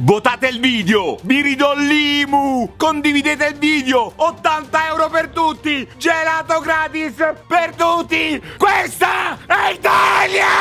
Votate il video! Vi ridò l'IMU! Condividete il video! 80 euro per tutti! Gelato gratis per tutti! Questa è Italia!